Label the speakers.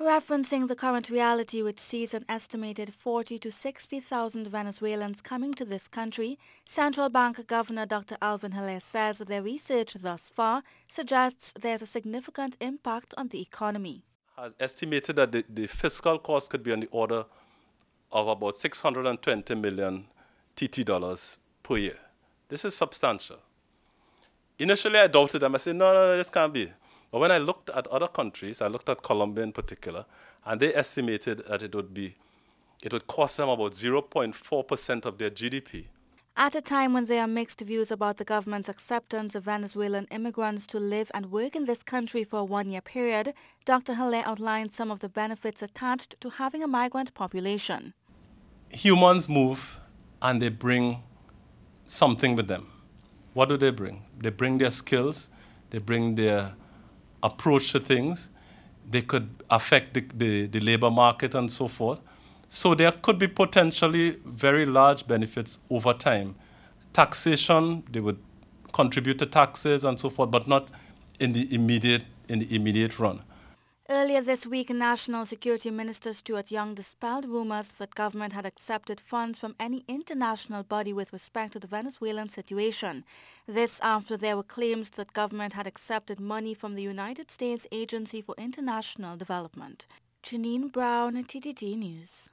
Speaker 1: Referencing the current reality which sees an estimated 40 to 60,000 Venezuelans coming to this country, Central Bank Governor Dr. Alvin Hilaire says their research thus far suggests there's a significant impact on the economy.
Speaker 2: Has estimated that the, the fiscal cost could be on the order of about 620 million TT dollars per year. This is substantial. Initially, I doubted them. I said, no, no, no, this can't be. But when I looked at other countries, I looked at Colombia in particular, and they estimated that it would be, it would cost them about 0.4% of their GDP.
Speaker 1: At a time when there are mixed views about the government's acceptance of Venezuelan immigrants to live and work in this country for a one-year period, Dr. Hilaire outlined some of the benefits attached to having a migrant population.
Speaker 2: Humans move and they bring something with them. What do they bring? They bring their skills, they bring their approach to things. They could affect the, the, the labor market and so forth. So there could be potentially very large benefits over time. Taxation, they would contribute to taxes and so forth, but not in the immediate, in the immediate run.
Speaker 1: Earlier this week, National Security Minister Stuart Young dispelled rumors that government had accepted funds from any international body with respect to the Venezuelan situation. This after there were claims that government had accepted money from the United States Agency for International Development. Janine Browne, TTT News.